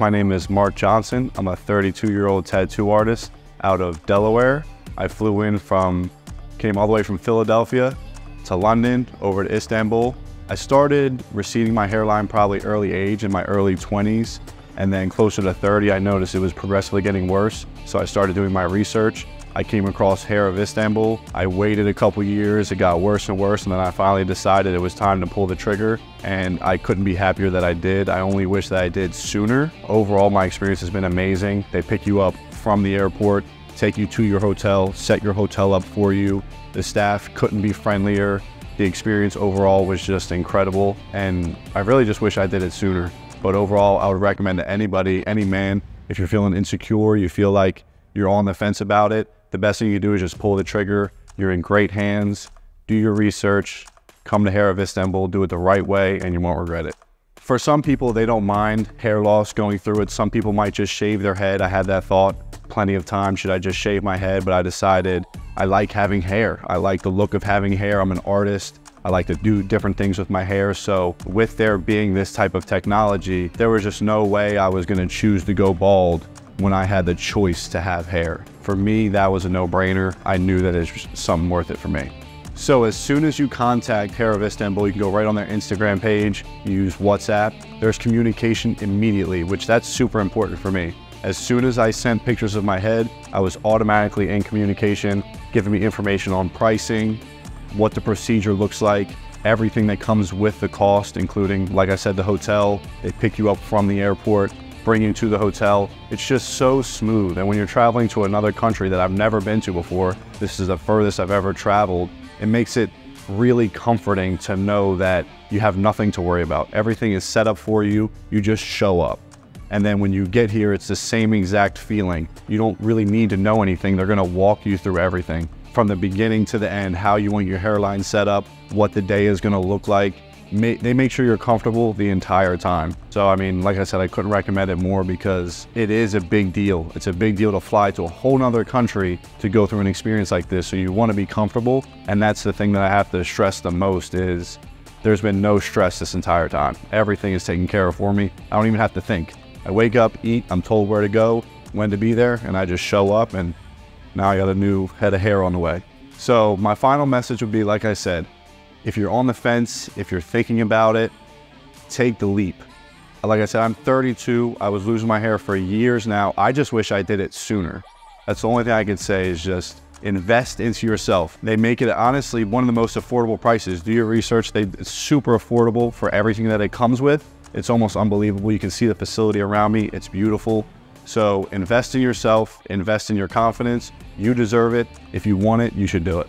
my name is Mark Johnson. I'm a 32 year old tattoo artist out of Delaware. I flew in from, came all the way from Philadelphia to London, over to Istanbul. I started receding my hairline probably early age in my early 20s. And then closer to 30, I noticed it was progressively getting worse. So I started doing my research I came across Hair of Istanbul. I waited a couple years, it got worse and worse, and then I finally decided it was time to pull the trigger, and I couldn't be happier that I did. I only wish that I did sooner. Overall, my experience has been amazing. They pick you up from the airport, take you to your hotel, set your hotel up for you. The staff couldn't be friendlier. The experience overall was just incredible, and I really just wish I did it sooner. But overall, I would recommend to anybody, any man, if you're feeling insecure, you feel like you're on the fence about it, the best thing you do is just pull the trigger. You're in great hands. Do your research. Come to Hair of Istanbul. Do it the right way, and you won't regret it. For some people, they don't mind hair loss going through it. Some people might just shave their head. I had that thought plenty of times. Should I just shave my head? But I decided I like having hair. I like the look of having hair. I'm an artist. I like to do different things with my hair. So with there being this type of technology, there was just no way I was gonna choose to go bald when I had the choice to have hair. For me, that was a no-brainer. I knew that it's something worth it for me. So as soon as you contact Hair of Istanbul, you can go right on their Instagram page, use WhatsApp. There's communication immediately, which that's super important for me. As soon as I sent pictures of my head, I was automatically in communication, giving me information on pricing, what the procedure looks like, everything that comes with the cost, including, like I said, the hotel. They pick you up from the airport, bring you to the hotel. It's just so smooth. And when you're traveling to another country that I've never been to before, this is the furthest I've ever traveled, it makes it really comforting to know that you have nothing to worry about. Everything is set up for you. You just show up. And then when you get here, it's the same exact feeling. You don't really need to know anything. They're gonna walk you through everything from the beginning to the end, how you want your hairline set up, what the day is gonna look like, they make sure you're comfortable the entire time. So, I mean, like I said, I couldn't recommend it more because it is a big deal. It's a big deal to fly to a whole nother country to go through an experience like this. So you want to be comfortable. And that's the thing that I have to stress the most is there's been no stress this entire time. Everything is taken care of for me. I don't even have to think. I wake up, eat, I'm told where to go, when to be there, and I just show up and now I got a new head of hair on the way. So my final message would be, like I said, if you're on the fence, if you're thinking about it, take the leap. Like I said, I'm 32. I was losing my hair for years now. I just wish I did it sooner. That's the only thing I can say is just invest into yourself. They make it honestly one of the most affordable prices. Do your research. They, it's super affordable for everything that it comes with. It's almost unbelievable. You can see the facility around me. It's beautiful. So invest in yourself, invest in your confidence. You deserve it. If you want it, you should do it.